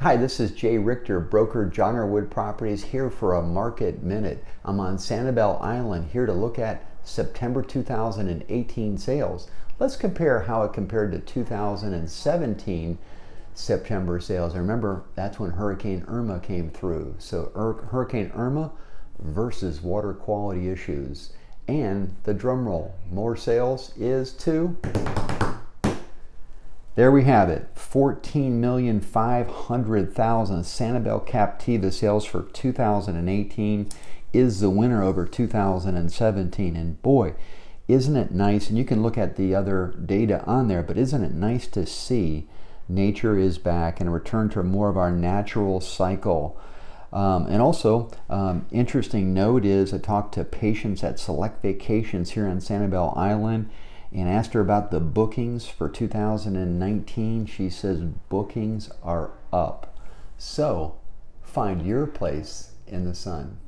Hi, this is Jay Richter, broker John R. Wood Properties, here for a market minute. I'm on Sanibel Island here to look at September 2018 sales. Let's compare how it compared to 2017 September sales. Remember, that's when Hurricane Irma came through. So Hurricane Irma versus water quality issues. And the drum roll, more sales is to there we have it, 14,500,000 Sanibel Captiva sales for 2018 is the winner over 2017. And boy, isn't it nice? And you can look at the other data on there, but isn't it nice to see nature is back and a return to more of our natural cycle? Um, and also, um, interesting note is I talked to Patience at Select Vacations here on Sanibel Island and asked her about the bookings for 2019. She says bookings are up. So find your place in the sun.